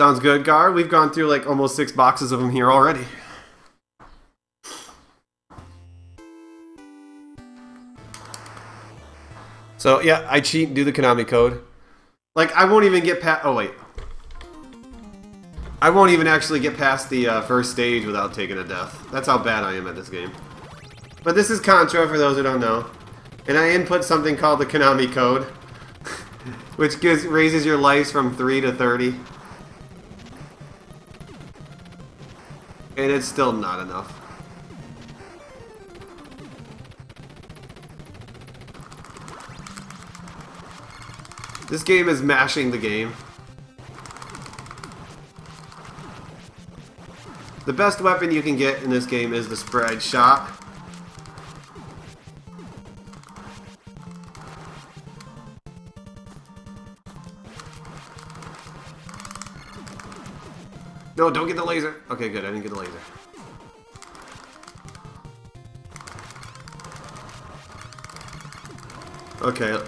Sounds good, Gar. We've gone through like almost six boxes of them here already. So yeah, I cheat and do the Konami code. Like I won't even get past. Oh wait, I won't even actually get past the uh, first stage without taking a death. That's how bad I am at this game. But this is Contra for those who don't know, and I input something called the Konami code, which gives raises your lives from three to thirty. And it's still not enough. This game is mashing the game. The best weapon you can get in this game is the spread shot. No, don't get the laser. Okay, good. I didn't get the laser. Okay.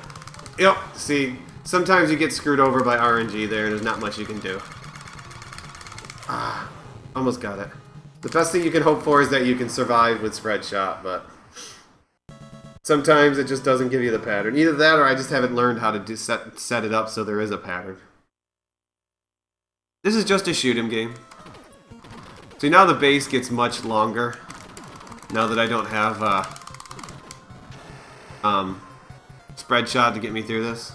Yep. See, sometimes you get screwed over by RNG there, there's not much you can do. Ah, almost got it. The best thing you can hope for is that you can survive with spread shot, but sometimes it just doesn't give you the pattern. Either that, or I just haven't learned how to set set it up so there is a pattern. This is just a shoot 'em game. See, now the base gets much longer. Now that I don't have, uh, um, spread shot to get me through this.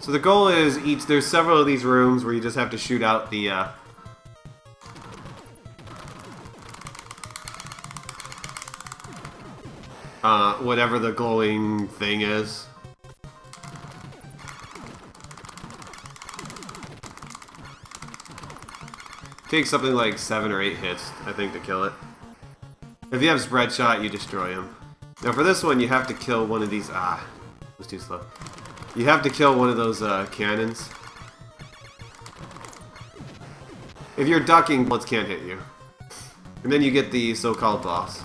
So the goal is each, there's several of these rooms where you just have to shoot out the, uh, uh, whatever the glowing thing is. Takes something like seven or eight hits, I think, to kill it. If you have spread shot, you destroy him. Now for this one, you have to kill one of these. Ah, it was too slow. You have to kill one of those uh, cannons. If you're ducking, bullets can't hit you. And then you get the so-called boss.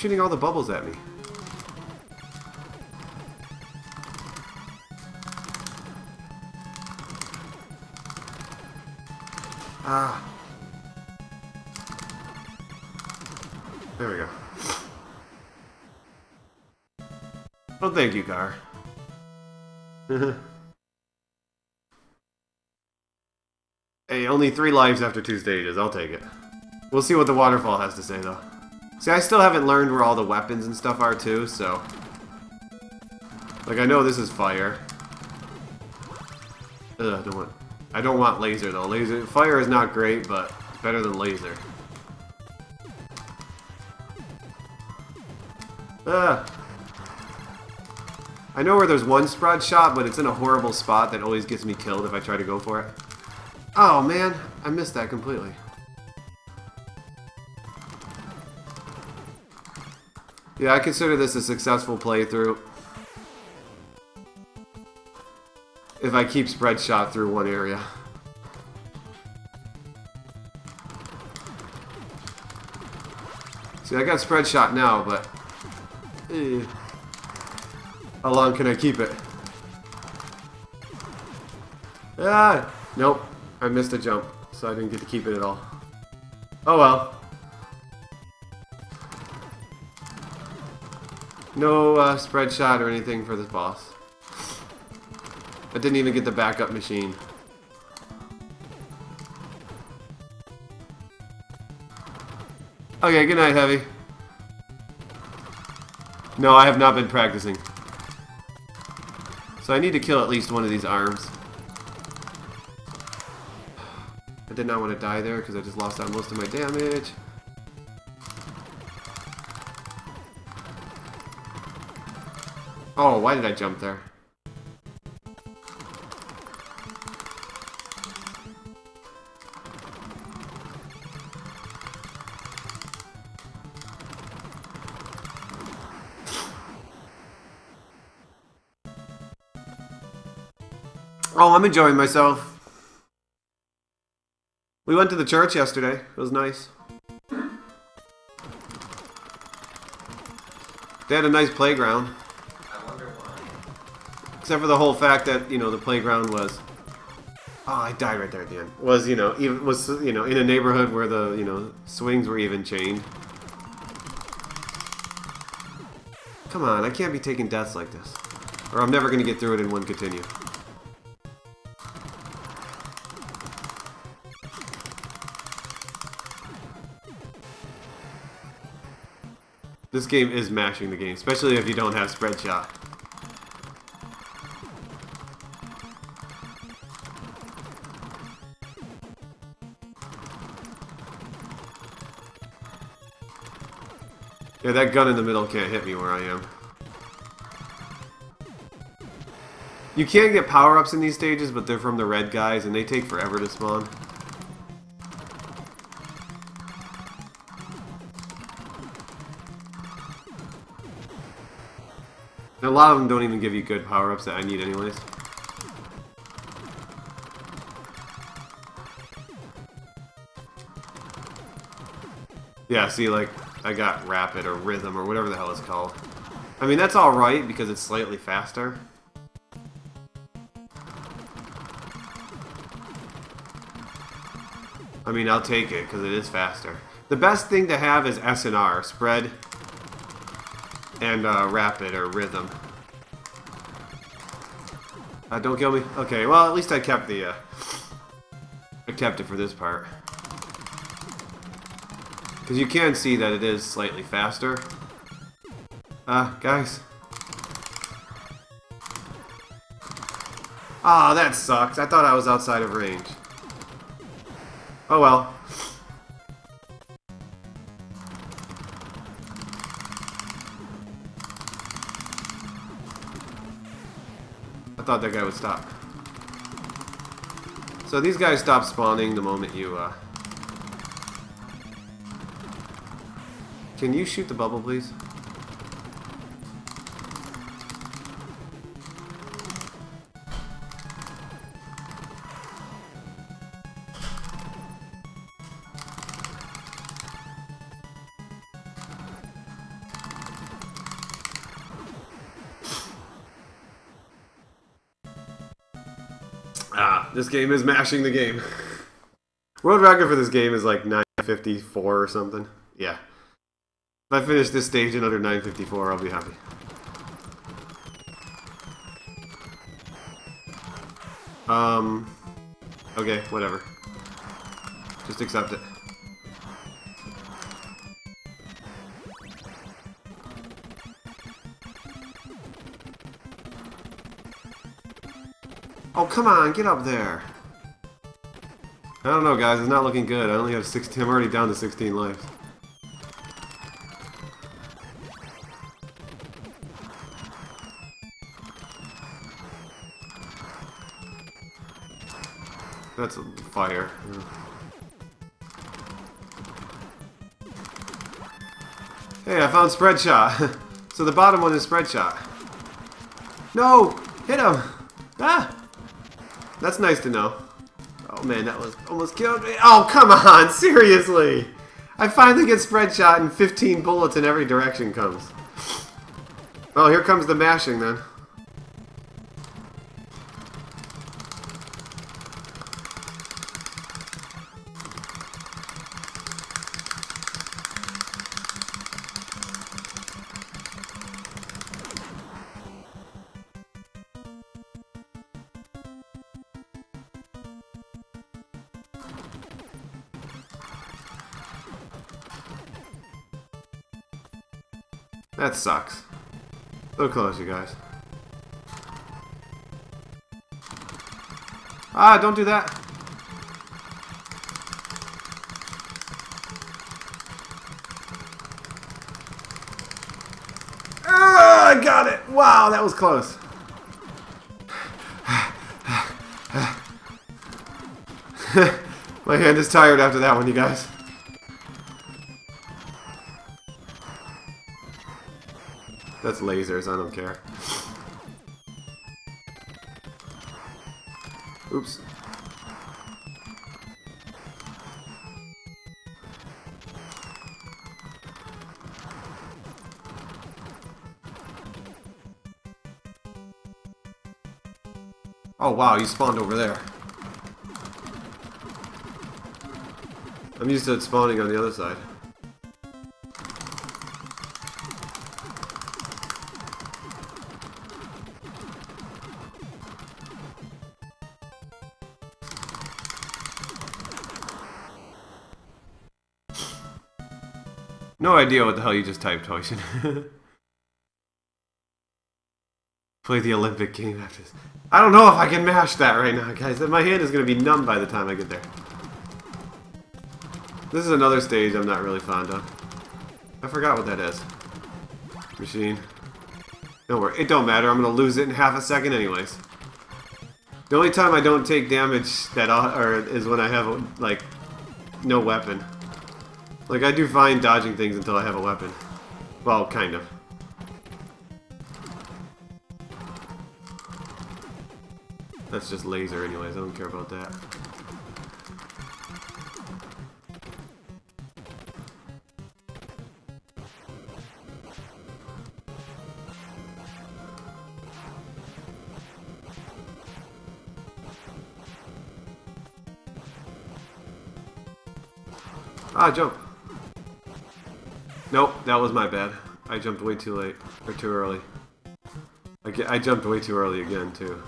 Shooting all the bubbles at me. Ah. There we go. Well, thank you, Gar. hey, only three lives after two stages. I'll take it. We'll see what the waterfall has to say, though. See, I still haven't learned where all the weapons and stuff are, too, so... Like, I know this is fire. Ugh, I don't want... I don't want laser, though. Laser... Fire is not great, but better than laser. Ah! I know where there's one spread shot, but it's in a horrible spot that always gets me killed if I try to go for it. Oh, man. I missed that completely. Yeah, I consider this a successful playthrough. If I keep spread shot through one area. See, I got spread shot now, but... Eh, how long can I keep it? Ah! Nope. I missed a jump, so I didn't get to keep it at all. Oh well. No uh, spread shot or anything for this boss. I didn't even get the backup machine. Okay, good night, Heavy. No, I have not been practicing. So I need to kill at least one of these arms. I did not want to die there because I just lost out most of my damage. Oh, why did I jump there? Oh, I'm enjoying myself. We went to the church yesterday. It was nice. They had a nice playground. Except for the whole fact that, you know, the playground was... Oh, I died right there at the end. Was, you know, even was, you know, in a neighborhood where the, you know, swings were even chained. Come on, I can't be taking deaths like this. Or I'm never going to get through it in one continue. This game is mashing the game, especially if you don't have spread shot. Yeah, that gun in the middle can't hit me where I am. You can get power-ups in these stages, but they're from the red guys, and they take forever to spawn. And a lot of them don't even give you good power-ups that I need anyways. Yeah, see, like, I got Rapid or Rhythm or whatever the hell it's called. I mean, that's alright because it's slightly faster. I mean, I'll take it because it is faster. The best thing to have is SNR, Spread and uh, Rapid or Rhythm. Uh, don't kill me? Okay, well, at least I kept the, uh, I kept it for this part. Because you can see that it is slightly faster. Ah, uh, guys. Ah, oh, that sucks. I thought I was outside of range. Oh well. I thought that guy would stop. So these guys stop spawning the moment you, uh... Can you shoot the bubble, please? Ah, this game is mashing the game. World record for this game is like 954 or something. Yeah. I finish this stage in under 954, I'll be happy. Um, okay, whatever. Just accept it. Oh, come on, get up there. I don't know, guys. It's not looking good. I only have 16. I'm already down to 16 lives. That's a fire. Hey, I found Spreadshot. so the bottom one is Spreadshot. No! Hit him! Ah! That's nice to know. Oh man, that was almost killed me. Oh, come on! Seriously! I finally get Spreadshot and 15 bullets in every direction comes. Oh, here comes the mashing then. That sucks. So close, you guys. Ah, don't do that. Ah, I got it. Wow, that was close. My hand is tired after that one, you guys. That's lasers, I don't care. Oops. Oh wow, you spawned over there. I'm used to it spawning on the other side. No idea what the hell you just typed, Toyshin. Play the Olympic game after this. I don't know if I can mash that right now, guys. My hand is going to be numb by the time I get there. This is another stage I'm not really fond of. I forgot what that is. Machine. Don't worry, it don't matter. I'm going to lose it in half a second anyways. The only time I don't take damage that or is when I have like no weapon. Like I do fine dodging things until I have a weapon. Well, kind of. That's just laser anyways, I don't care about that. Ah, jump. Nope, that was my bad. I jumped way too late. Or too early. I, I jumped way too early again, too.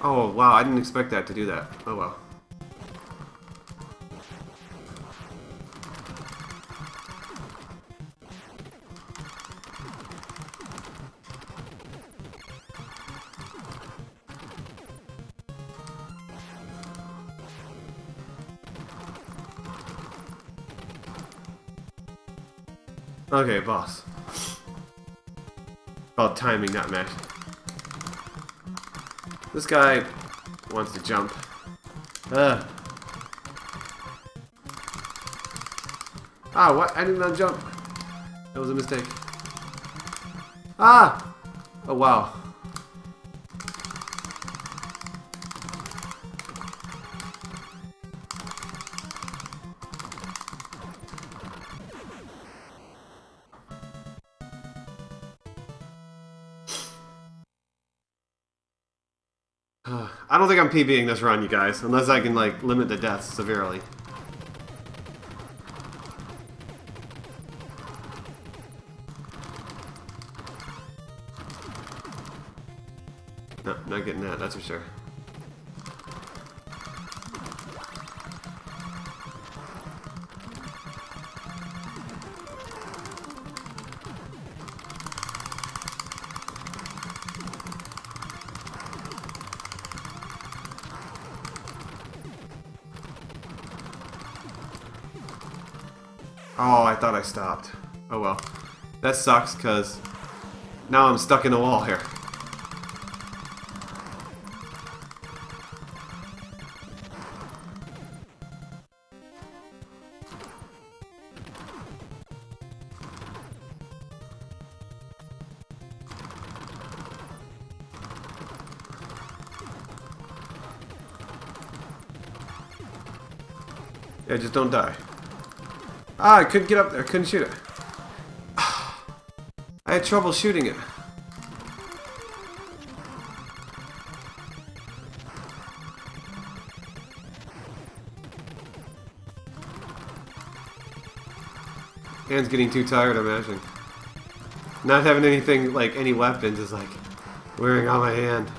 Oh, wow, I didn't expect that to do that. Oh well. Okay, boss. About timing, not match. This guy wants to jump. Ugh. Ah, what? I did not jump. That was a mistake. Ah! Oh, wow. I don't think I'm PBing this run, you guys, unless I can, like, limit the deaths severely. No, not getting that, that's for sure. Oh, I thought I stopped. Oh well. That sucks, because now I'm stuck in a wall here. Yeah, just don't die. Ah, I couldn't get up there. I couldn't shoot it. I had trouble shooting it. Hand's getting too tired, I imagine. Not having anything, like, any weapons is, like, wearing on my hand.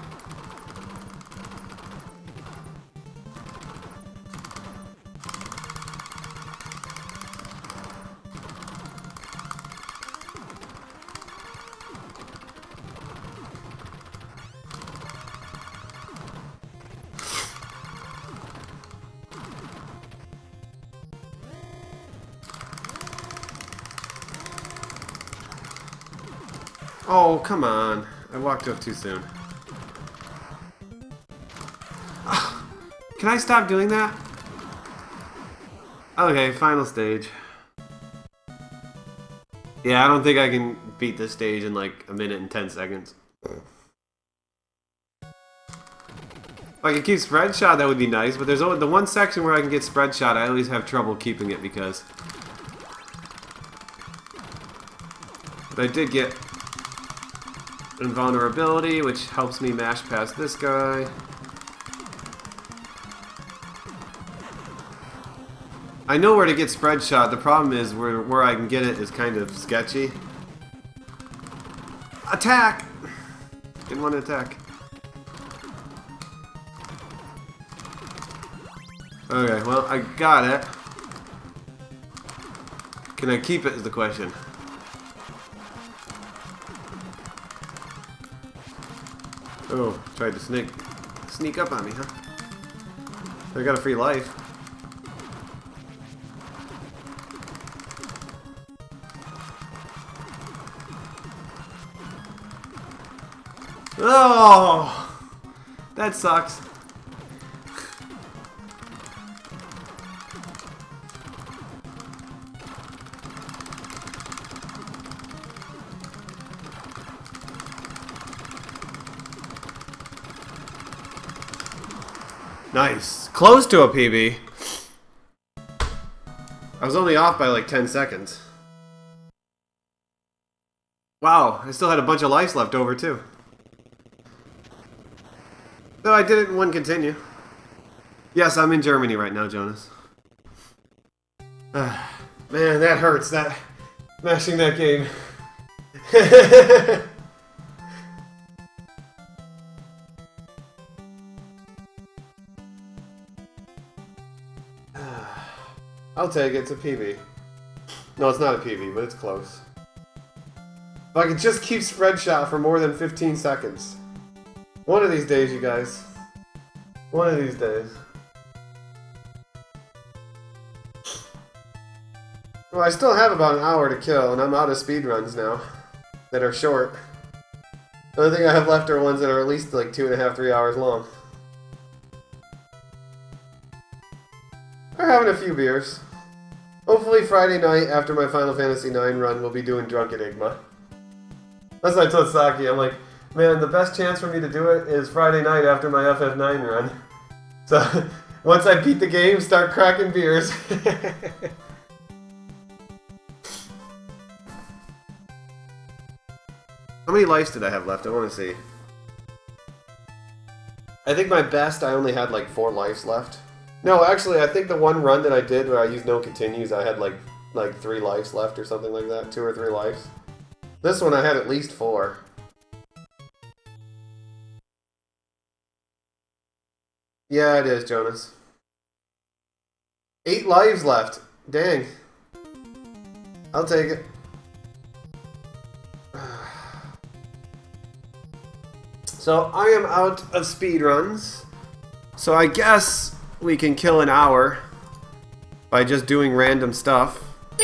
Oh, come on. I walked up too soon. Can I stop doing that? Okay, final stage. Yeah, I don't think I can beat this stage in like a minute and 10 seconds. If I could keep spread shot, that would be nice, but there's only the one section where I can get spread shot, I always have trouble keeping it because... But I did get invulnerability, which helps me mash past this guy. I know where to get spread shot. The problem is where where I can get it is kind of sketchy. Attack! Didn't want to attack. Okay, well, I got it. Can I keep it is the question. Oh, tried to sneak sneak up on me, huh? I got a free life. Oh, that sucks. Nice. Close to a PB. I was only off by like 10 seconds. Wow, I still had a bunch of lives left over too. No, I did it in one continue. Yes, I'm in Germany right now, Jonas. Uh, man, that hurts, that... Smashing that game. I'll take it, it's a PB. No, it's not a PB, but it's close. If I could just keep spread shot for more than 15 seconds. One of these days, you guys. One of these days. Well, I still have about an hour to kill, and I'm out of speed runs now. That are short. The only thing I have left are ones that are at least like two and a half, three hours long. We're having a few beers. Hopefully Friday night, after my Final Fantasy IX run, we'll be doing Drunk Enigma. That's what I told Saki. I'm like, Man, the best chance for me to do it is Friday night after my FF9 run. So, once I beat the game, start cracking beers. How many lives did I have left? I want to see. I think my best, I only had like four lives left. No, actually, I think the one run that I did where I used no continues, I had like like three lives left or something like that. Two or three lives. This one I had at least four. Yeah, it is, Jonas. Eight lives left. Dang. I'll take it. So I am out of speed runs. So I guess we can kill an hour by just doing random stuff.